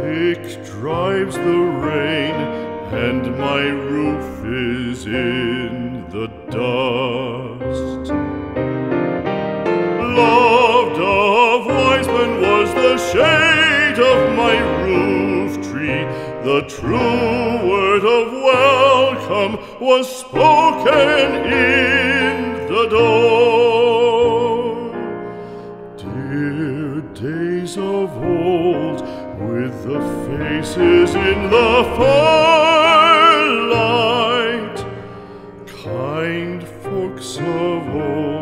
Thick drives the rain, and my roof is in the dust. Loved of wise men was the shade of my roof tree. The true word of welcome was spoken in the door. The faces in the firelight, kind folks of old.